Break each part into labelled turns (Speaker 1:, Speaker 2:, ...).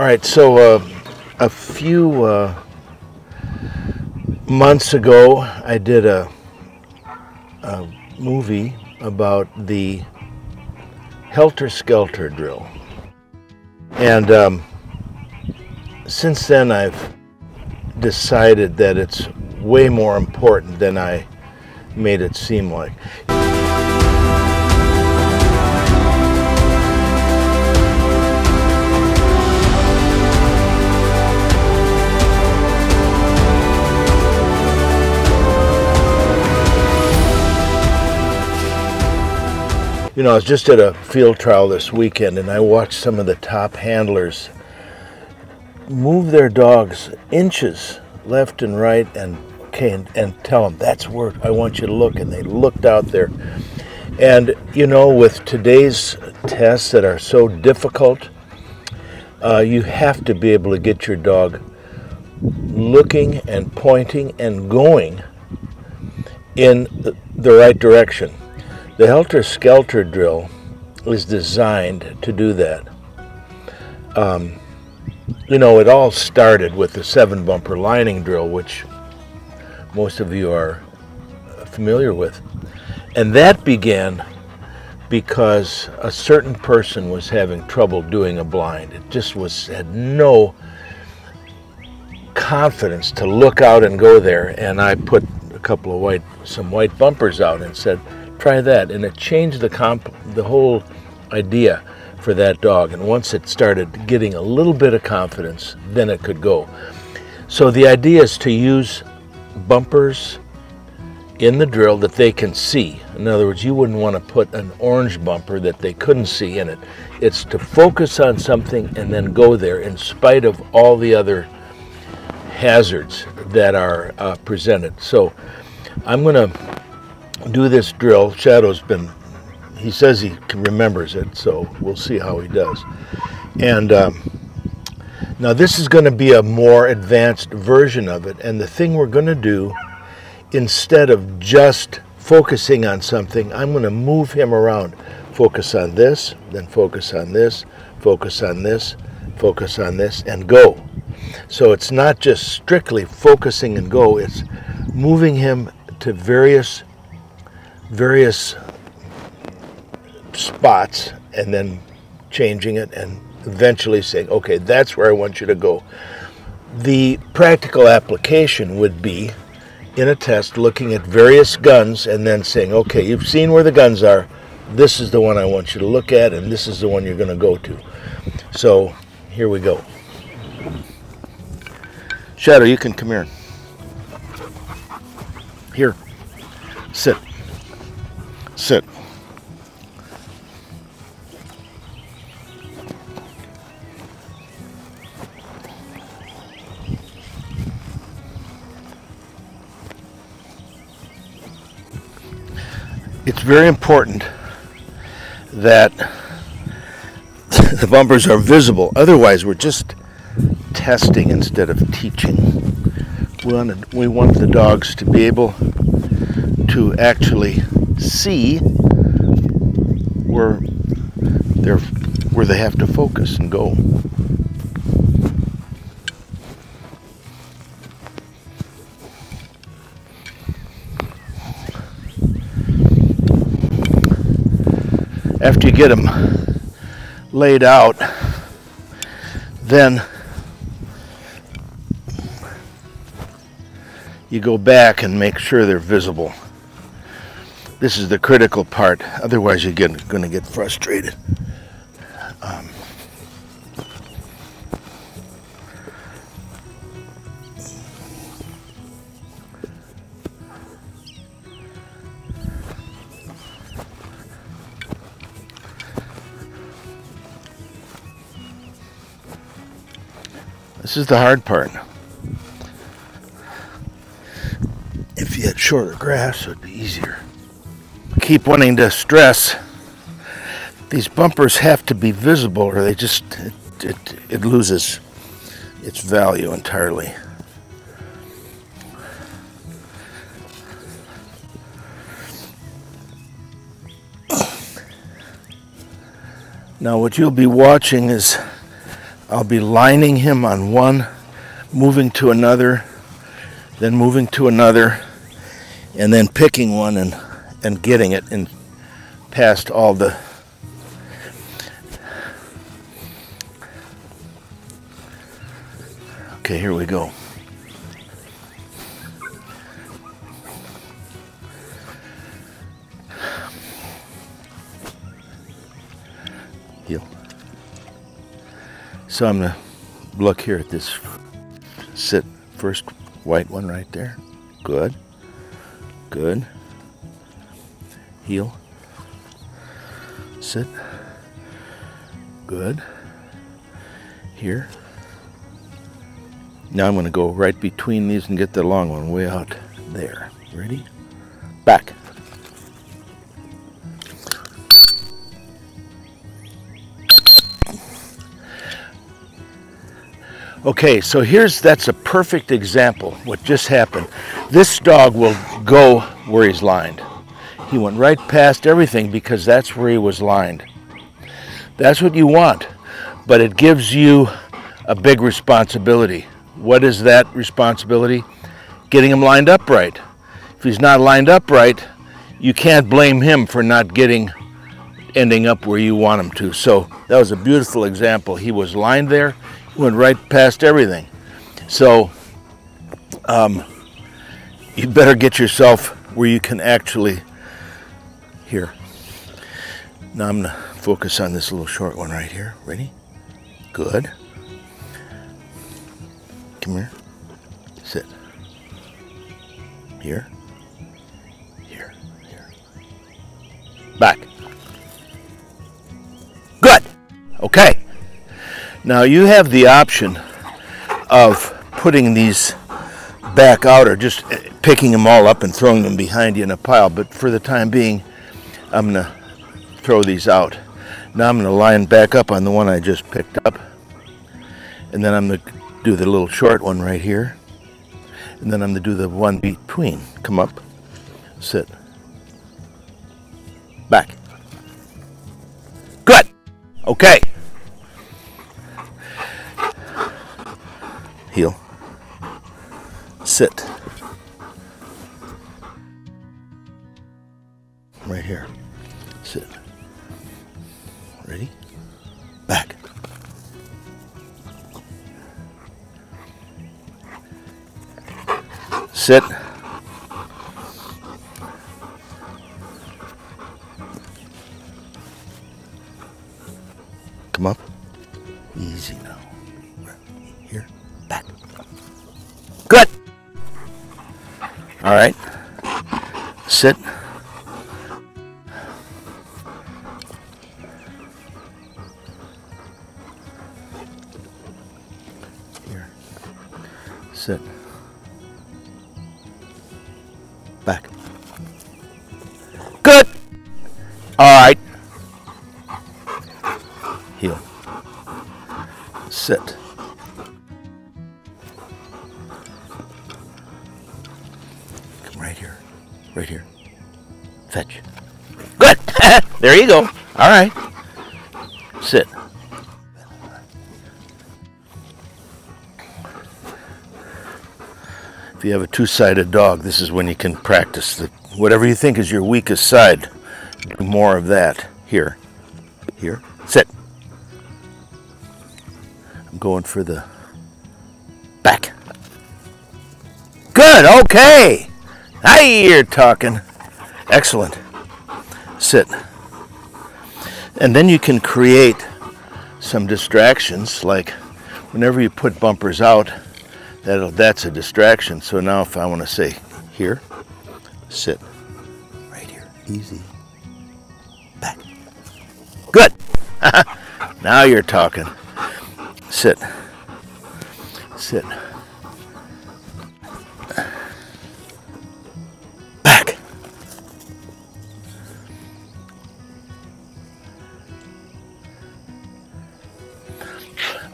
Speaker 1: All right, so uh, a few uh, months ago, I did a, a movie about the Helter Skelter drill. And um, since then, I've decided that it's way more important than I made it seem like. You know, I was just at a field trial this weekend and I watched some of the top handlers move their dogs inches left and right and okay and, and tell them that's where I want you to look and they looked out there. And you know with today's tests that are so difficult uh, you have to be able to get your dog looking and pointing and going in the right direction the Helter Skelter drill is designed to do that. Um, you know, it all started with the seven bumper lining drill, which most of you are familiar with. And that began because a certain person was having trouble doing a blind. It just was had no confidence to look out and go there. And I put a couple of white, some white bumpers out and said, try that. And it changed the comp, the whole idea for that dog. And once it started getting a little bit of confidence, then it could go. So the idea is to use bumpers in the drill that they can see. In other words, you wouldn't want to put an orange bumper that they couldn't see in it. It's to focus on something and then go there in spite of all the other hazards that are uh, presented. So I'm going to do this drill. Shadow's been, he says he remembers it, so we'll see how he does. And um, now this is going to be a more advanced version of it. And the thing we're going to do, instead of just focusing on something, I'm going to move him around. Focus on this, then focus on this, focus on this, focus on this, and go. So it's not just strictly focusing and go, it's moving him to various various spots and then changing it and eventually saying, okay, that's where I want you to go. The practical application would be in a test looking at various guns and then saying, okay, you've seen where the guns are. This is the one I want you to look at, and this is the one you're going to go to. So here we go. Shadow, you can come here. Here. Sit. Sit. It's very important that the bumpers are visible. Otherwise, we're just testing instead of teaching. We want, we want the dogs to be able to actually see where they're where they have to focus and go. After you get them laid out, then you go back and make sure they're visible. This is the critical part, otherwise you're going to get frustrated. Um, This is the hard part. If you had shorter grass, it would be easier keep wanting to stress these bumpers have to be visible or they just it, it, it loses its value entirely. Now what you'll be watching is I'll be lining him on one, moving to another, then moving to another, and then picking one and, and getting it and past all the Okay, here we go. Heel. So I'm gonna look here at this sit first white one right there. Good. Good. Heel. Sit. Good. Here. Now I'm going to go right between these and get the long one way out there. Ready? Back. Okay, so here's that's a perfect example what just happened. This dog will go where he's lined. He went right past everything because that's where he was lined. That's what you want, but it gives you a big responsibility. What is that responsibility? Getting him lined up right. If he's not lined up right, you can't blame him for not getting ending up where you want him to. So that was a beautiful example. He was lined there, he went right past everything. So um, you better get yourself where you can actually here. Now I'm gonna focus on this little short one right here. Ready? Good. Come here. Sit. Here. Here. Here. Back. Good. Okay. Now you have the option of putting these back out or just eh, picking them all up and throwing them behind you in a pile. But for the time being, I'm to throw these out. Now I'm to line back up on the one I just picked up. And then I'm to do the little short one right here. And then I'm to do the one between. Come up, sit, back. Good. Okay. Heel. Sit. Right here. Sit. Ready? Back. Sit. Sit. Back. Good. All right. Heel. Sit. Come right here. Right here. Fetch. Good. there you go. All If you have a two-sided dog, this is when you can practice the whatever you think is your weakest side. Do more of that. Here. Here. Sit. I'm going for the back. Good. Okay. Now you're talking. Excellent. Sit. And then you can create some distractions like whenever you put bumpers out, that that's a distraction. So now if I want to say here, sit, right here, easy, back. Good. now you're talking. Sit. Sit.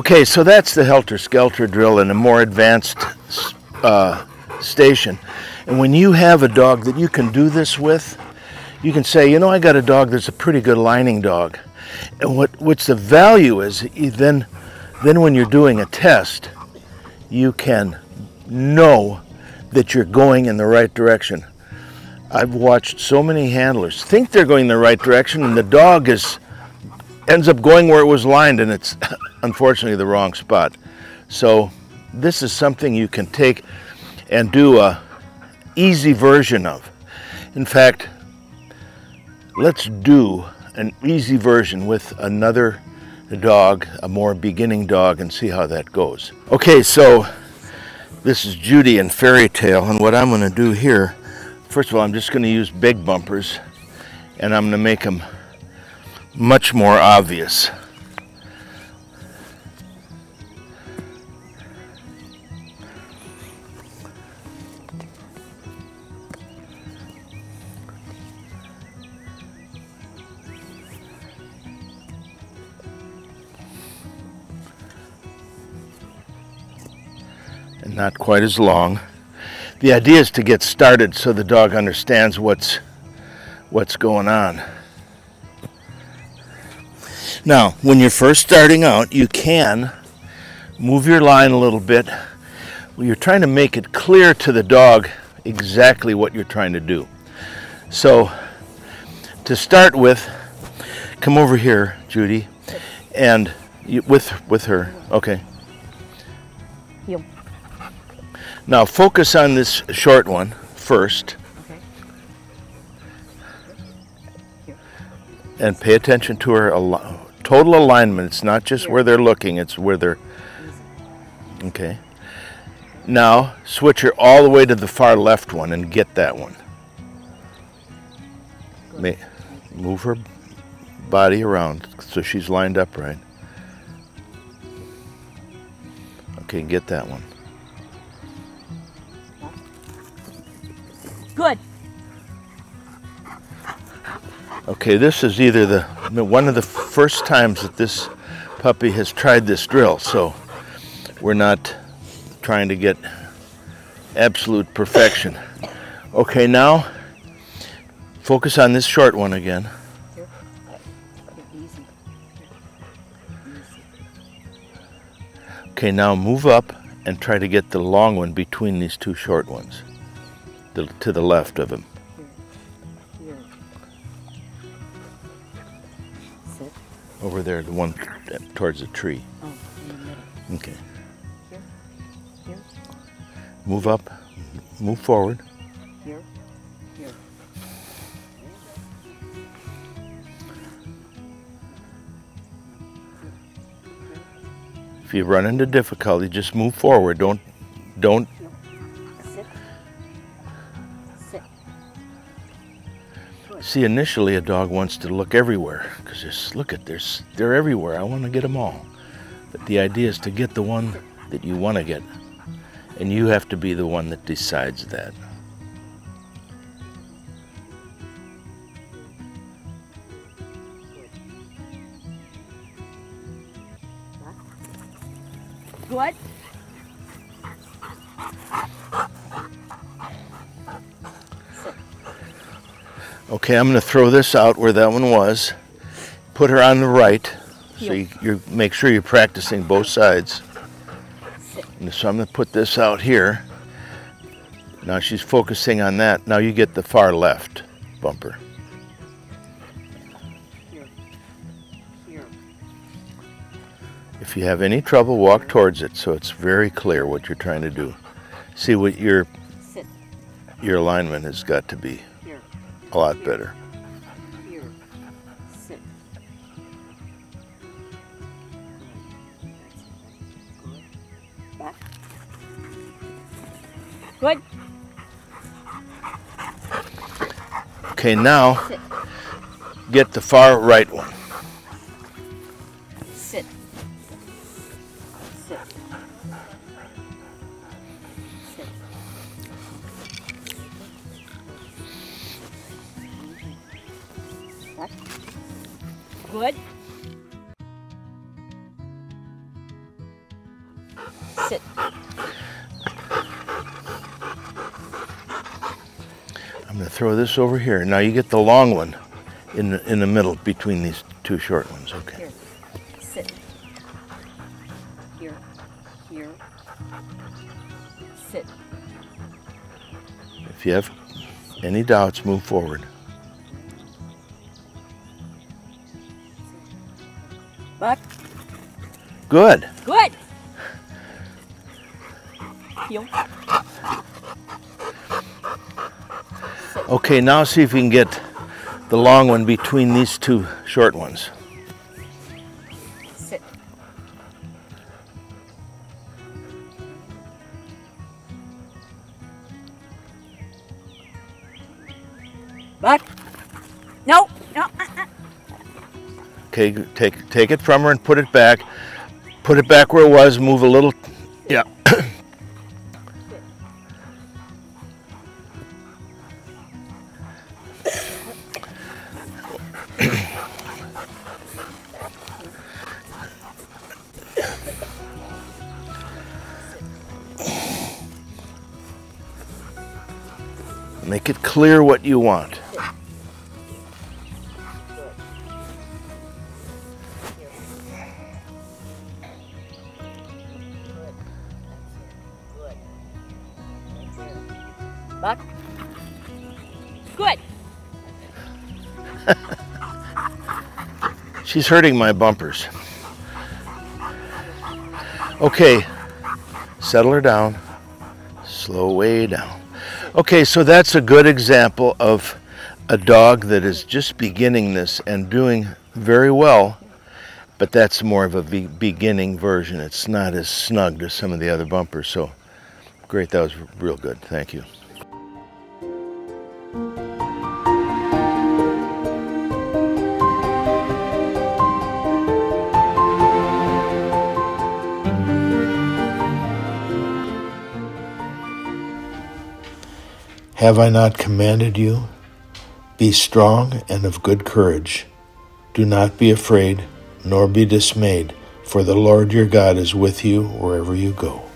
Speaker 1: Okay, so that's the helter-skelter drill in a more advanced uh, station. And when you have a dog that you can do this with, you can say, you know, I got a dog that's a pretty good lining dog. And what what's the value is then Then when you're doing a test, you can know that you're going in the right direction. I've watched so many handlers think they're going the right direction and the dog is ends up going where it was lined and it's unfortunately the wrong spot. So this is something you can take and do a easy version of. In fact, let's do an easy version with another dog, a more beginning dog, and see how that goes. Okay, so this is Judy and Fairy Tale, and what I'm going to do here, first of all, I'm just going to use big bumpers, and I'm going to make them much more obvious. and not quite as long. The idea is to get started so the dog understands what's what's going on. Now, when you're first starting out, you can move your line a little bit. You're trying to make it clear to the dog exactly what you're trying to do. So, to start with, come over here, Judy, and you, with with her. Okay.
Speaker 2: Heel.
Speaker 1: Now focus on this short one first.
Speaker 2: Okay.
Speaker 1: And pay attention to her al- total alignment. It's not just where they're looking, it's where they're. Okay. Now switch her all the way to the far left one and get that one. Ma- move her body around so she's lined up right. Okay, get that one.
Speaker 2: Good.
Speaker 1: Okay, this is either the one of the first times that this puppy has tried this drill, so we're not trying to get absolute perfection. Okay, now focus on this short one again. Okay, now move up and try to get the long one between these two short ones, the, to the left of him. Over there, the one towards the tree.
Speaker 2: Oh, in the middle.
Speaker 1: Okay.
Speaker 2: Here. Here.
Speaker 1: Move up, move forward.
Speaker 2: Here. Here.
Speaker 1: If you run into difficulty, just move forward. Don't, don't. See, initially a dog wants to look everywhere because just look at this. They're everywhere. I want to get them all. But the idea is to get the one that you want to get, and you have to be the one that decides that.
Speaker 2: Good.
Speaker 1: Okay, I'm going to throw this out where that one was. Put her on the right, so you, you make sure you're practicing both sides. And so I'm going to put this out here. Now she's focusing on that. Now you get the far left bumper.
Speaker 2: Here. Here.
Speaker 1: If you have any trouble, walk towards it so it's very clear what you're trying to do. See what your
Speaker 2: Sit.
Speaker 1: your alignment has got to be. A lot better.
Speaker 2: Good.
Speaker 1: Okay, now get the far right one. I'm gonna throw this over here. Now you get the long one in the, in the middle between these two short ones, okay. Here. Sit. Here.
Speaker 2: Here. Sit.
Speaker 1: If you have any doubts, move forward.
Speaker 2: Buck.
Speaker 1: Good.
Speaker 2: Good. Heel.
Speaker 1: Okay, now see if you can get the long one between these two short ones.
Speaker 2: Sit. Buck. No. No. uh-uh.
Speaker 1: Okay, take take it from her and put it back. Put it back where it was. Move a little. Yeah. Make it clear what you want.
Speaker 2: Buck. Good.
Speaker 1: She's hurting my bumpers. Okay, settle her down. Slow way down. Okay, so that's a good example of a dog that is just beginning this and doing very well, but that's more of a be- beginning version. It's not as snug as some of the other bumpers. So great, that was real good. Thank you. Have I not commanded you? Be strong and of good courage. Do not be afraid, nor be dismayed, for the Lord your God is with you wherever you go.